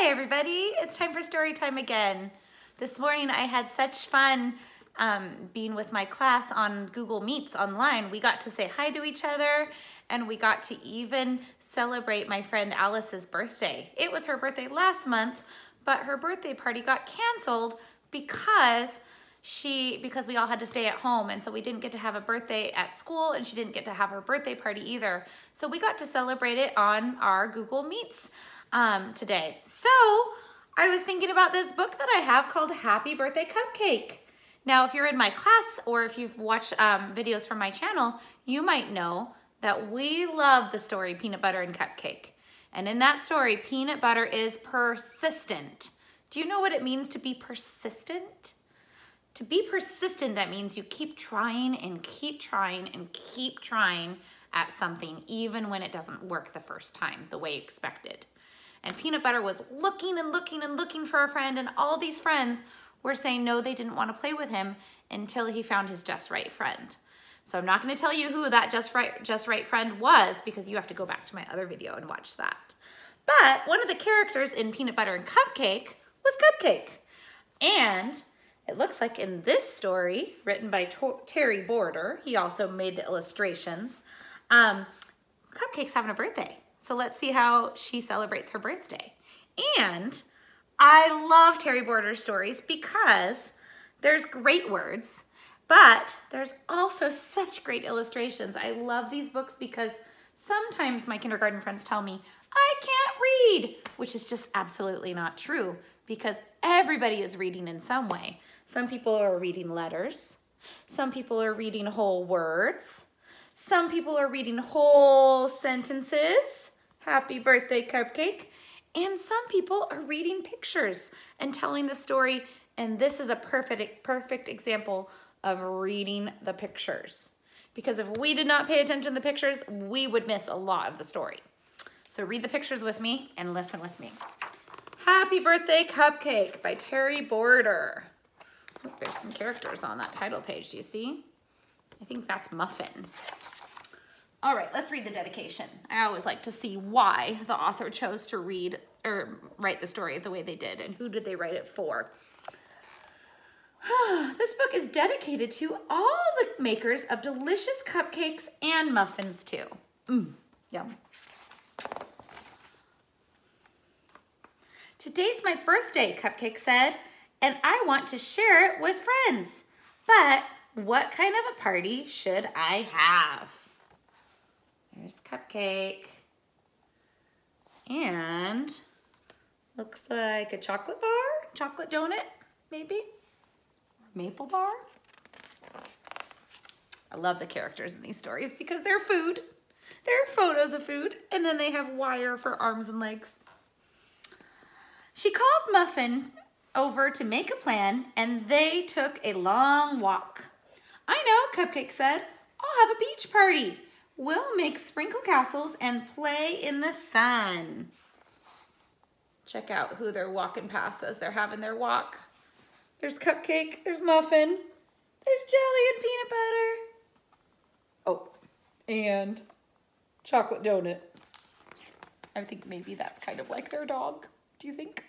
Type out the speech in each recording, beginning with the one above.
Hi everybody, it's time for story time again. This morning I had such fun um, being with my class on Google Meets online. We got to say hi to each other and we got to even celebrate my friend Alice's birthday. It was her birthday last month, but her birthday party got canceled because she because we all had to stay at home and so we didn't get to have a birthday at school and she didn't get to have her birthday party either. So we got to celebrate it on our Google Meets um, today. So I was thinking about this book that I have called Happy Birthday Cupcake. Now, if you're in my class or if you've watched um, videos from my channel, you might know that we love the story Peanut Butter and Cupcake. And in that story, peanut butter is persistent. Do you know what it means to be persistent? To be persistent, that means you keep trying and keep trying and keep trying at something, even when it doesn't work the first time the way expected. And Peanut Butter was looking and looking and looking for a friend, and all these friends were saying no, they didn't want to play with him until he found his just right friend. So I'm not going to tell you who that just right, just right friend was because you have to go back to my other video and watch that. But one of the characters in Peanut Butter and Cupcake was Cupcake. And it looks like in this story, written by Terry Border, he also made the illustrations, um, Cupcake's having a birthday. So let's see how she celebrates her birthday. And I love Terry Border's stories because there's great words, but there's also such great illustrations. I love these books because sometimes my kindergarten friends tell me, I can't read, which is just absolutely not true because everybody is reading in some way. Some people are reading letters. Some people are reading whole words. Some people are reading whole sentences happy birthday cupcake. And some people are reading pictures and telling the story. And this is a perfect, perfect example of reading the pictures. Because if we did not pay attention to the pictures, we would miss a lot of the story. So read the pictures with me and listen with me. Happy Birthday Cupcake by Terry Border. there's some characters on that title page. Do you see? I think that's Muffin. All right, let's read the dedication. I always like to see why the author chose to read or write the story the way they did and who did they write it for. this book is dedicated to all the makers of delicious cupcakes and muffins too. Mmm, yum. Today's my birthday, Cupcake said, and I want to share it with friends. But what kind of a party should I have? There's Cupcake. And looks like a chocolate bar, chocolate donut, maybe, maple bar. I love the characters in these stories because they're food. They're photos of food, and then they have wire for arms and legs. She called Muffin over to make a plan, and they took a long walk. I know, Cupcake said. I'll have a beach party. We'll make sprinkle castles and play in the sun. Check out who they're walking past as they're having their walk. There's Cupcake, there's Muffin, there's Jelly and Peanut Butter. Oh, and Chocolate Donut. I think maybe that's kind of like their dog. Do you think?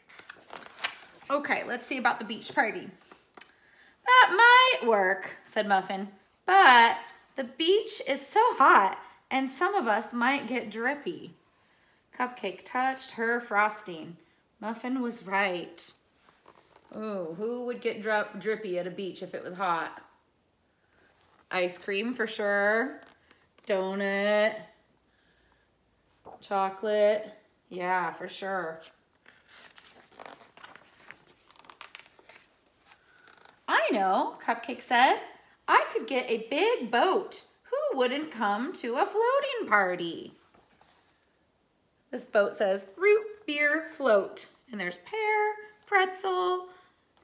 Okay, let's see about the beach party. That might work, said Muffin, but the beach is so hot and some of us might get drippy. Cupcake touched her frosting. Muffin was right. Ooh, who would get drippy at a beach if it was hot? Ice cream for sure. Donut. Chocolate. Yeah, for sure. I know, Cupcake said. I could get a big boat. Who wouldn't come to a floating party? This boat says root beer float. And there's pear, pretzel,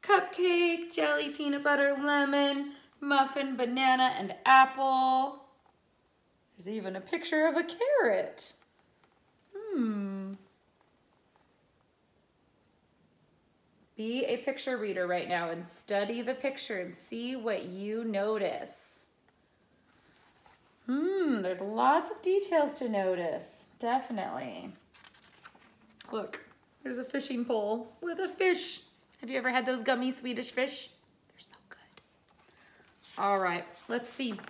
cupcake, jelly, peanut butter, lemon, muffin, banana, and apple. There's even a picture of a carrot. Be a picture reader right now and study the picture and see what you notice. Hmm, there's lots of details to notice, definitely. Look, There's a fishing pole with a fish. Have you ever had those gummy Swedish fish? They're so good. All right, let's see. Okay,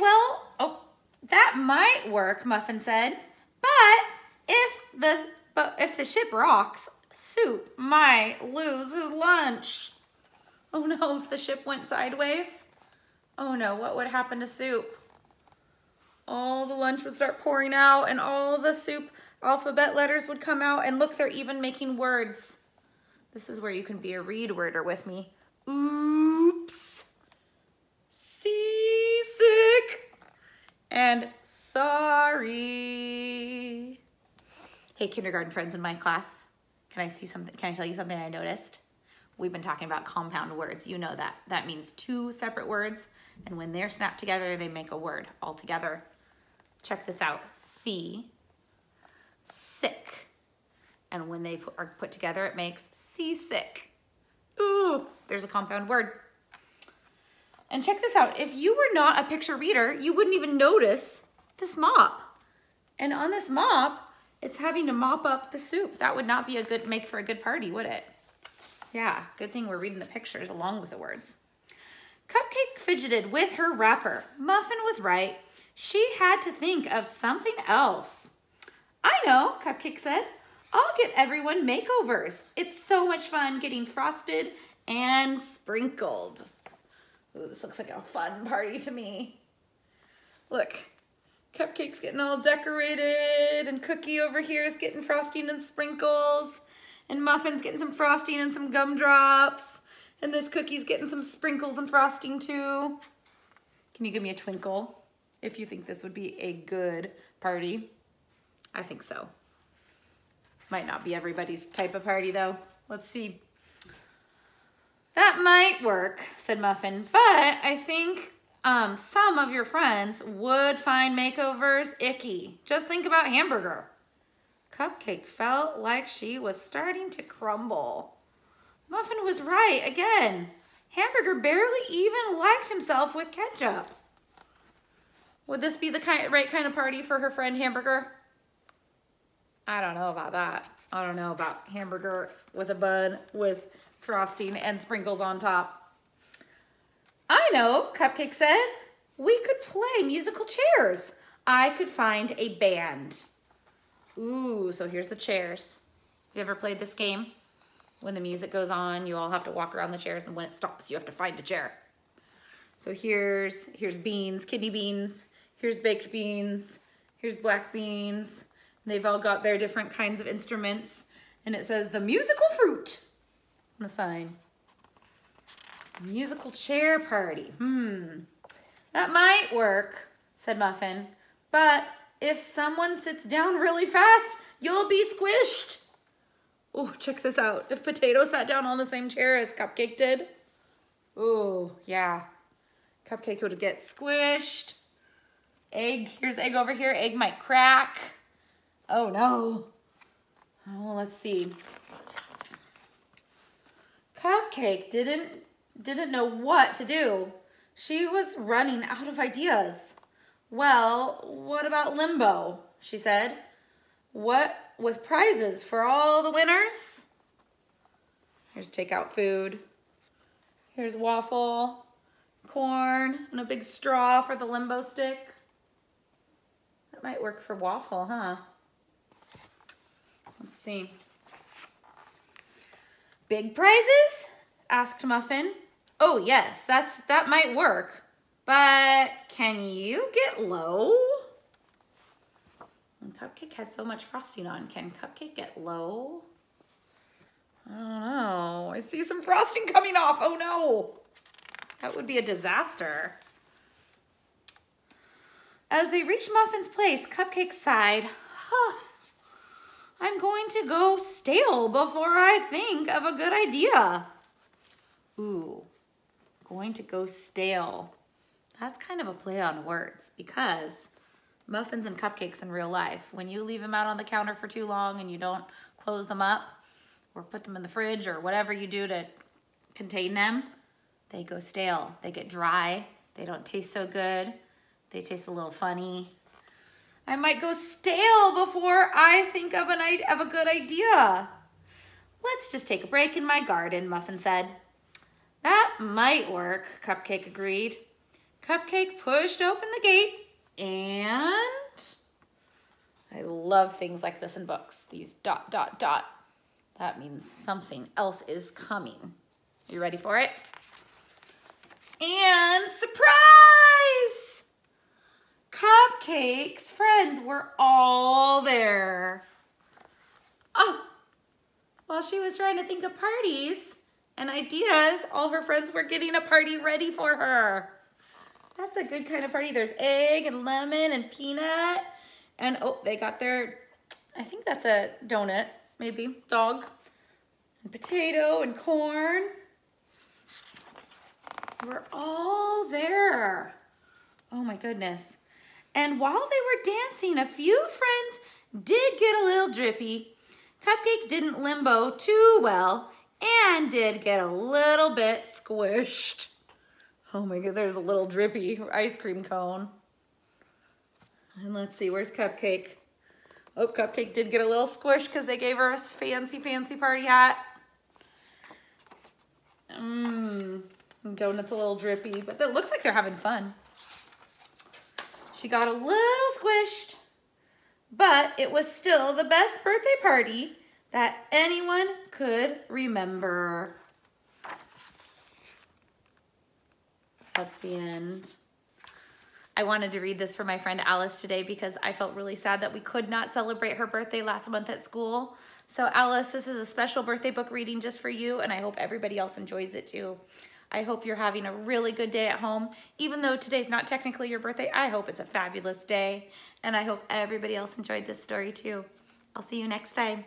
well, oh, that might work, Muffin said. But if the but if the ship rocks, Soup might lose his lunch. Oh no, if the ship went sideways. Oh no, what would happen to Soup? All the lunch would start pouring out and all the soup alphabet letters would come out and look, they're even making words. This is where you can be a read worder with me. Oops. Hey, kindergarten friends in my class. Can I see something? Can I tell you something I noticed? We've been talking about compound words. You know that. That means two separate words. And when they're snapped together, they make a word all together. Check this out. See, sick. And when they are put together, it makes seasick. Ooh, there's a compound word. And check this out. If you were not a picture reader, you wouldn't even notice this mop. And on this mop, it's having to mop up the soup. That would not be a good make for a good party, would it? Yeah, good thing we're reading the pictures along with the words. Cupcake fidgeted with her wrapper. Muffin was right. She had to think of something else. I know, Cupcake said. I'll get everyone makeovers. It's so much fun getting frosted and sprinkled. Ooh, this looks like a fun party to me. Look, Cupcake's getting all decorated and Cookie over here is getting frosting and sprinkles and Muffin's getting some frosting and some gumdrops and this Cookie's getting some sprinkles and frosting too. Can you give me a twinkle if you think this would be a good party? I think so. Might not be everybody's type of party though. Let's see. That might work, said Muffin, but I think um, some of your friends would find makeovers icky. Just think about Hamburger. Cupcake felt like she was starting to crumble. Muffin was right again. Hamburger barely even liked himself with ketchup. Would this be the kind, right kind of party for her friend Hamburger? I don't know about that. I don't know about hamburger with a bun with frosting and sprinkles on top. Know, Cupcake said. We could play musical chairs. I could find a band. Ooh, so here's the chairs. Have you ever played this game? When the music goes on, you all have to walk around the chairs and when it stops, you have to find a chair. So here's, here's beans, kidney beans. Here's baked beans. Here's black beans. They've all got their different kinds of instruments. And it says the musical fruit on the sign. Musical chair party. Hmm. That might work, said Muffin. But if someone sits down really fast, you'll be squished. Oh, check this out. If Potato sat down on the same chair as Cupcake did. Oh, yeah. Cupcake would get squished. Egg, here's egg over here. Egg might crack. Oh no. Oh, let's see. Cupcake didn't didn't know what to do. She was running out of ideas. Well, what about limbo? She said. What with prizes for all the winners? Here's takeout food. Here's waffle, corn, and a big straw for the limbo stick. That might work for waffle, huh? Let's see. Big prizes? Asked Muffin. Oh, yes, that's that might work. But can you get low? Cupcake has so much frosting on. Can Cupcake get low? I don't know. I see some frosting coming off. Oh no. That would be a disaster. As they reached Muffin's place, Cupcake sighed. Huh. I'm going to go stale before I think of a good idea. Ooh, going to go stale. That's kind of a play on words because muffins and cupcakes in real life, when you leave them out on the counter for too long and you don't close them up or put them in the fridge or whatever you do to contain them, they go stale. They get dry. They don't taste so good. They taste a little funny. I might go stale before I think of, an, of a good idea. Let's just take a break in my garden, Muffin said. That might work, Cupcake agreed. Cupcake pushed open the gate and I love things like this in books. These dot, dot, dot. That means something else is coming. You ready for it? And surprise! Cupcake's friends were all there. Oh, while she was trying to think of parties and ideas, all her friends were getting a party ready for her. That's a good kind of party. There's egg and lemon and peanut. And oh, they got their, I think that's a donut, maybe, dog. And potato and corn. We're all there. Oh my goodness. And while they were dancing, a few friends did get a little drippy. Cupcake didn't limbo too well and did get a little bit squished. Oh my god, there's a little drippy ice cream cone. And let's see, where's Cupcake? Oh, Cupcake did get a little squished because they gave her a fancy, fancy party hat. Mmm, donut's a little drippy, but it looks like they're having fun. She got a little squished, but it was still the best birthday party that anyone could remember. That's the end. I wanted to read this for my friend Alice today because I felt really sad that we could not celebrate her birthday last month at school. So Alice, this is a special birthday book reading just for you and I hope everybody else enjoys it too. I hope you're having a really good day at home. Even though today's not technically your birthday, I hope it's a fabulous day. And I hope everybody else enjoyed this story too. I'll see you next time.